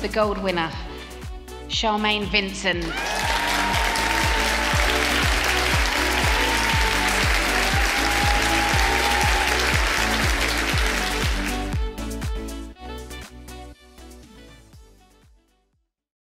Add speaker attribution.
Speaker 1: The gold winner, Charmaine Vincent.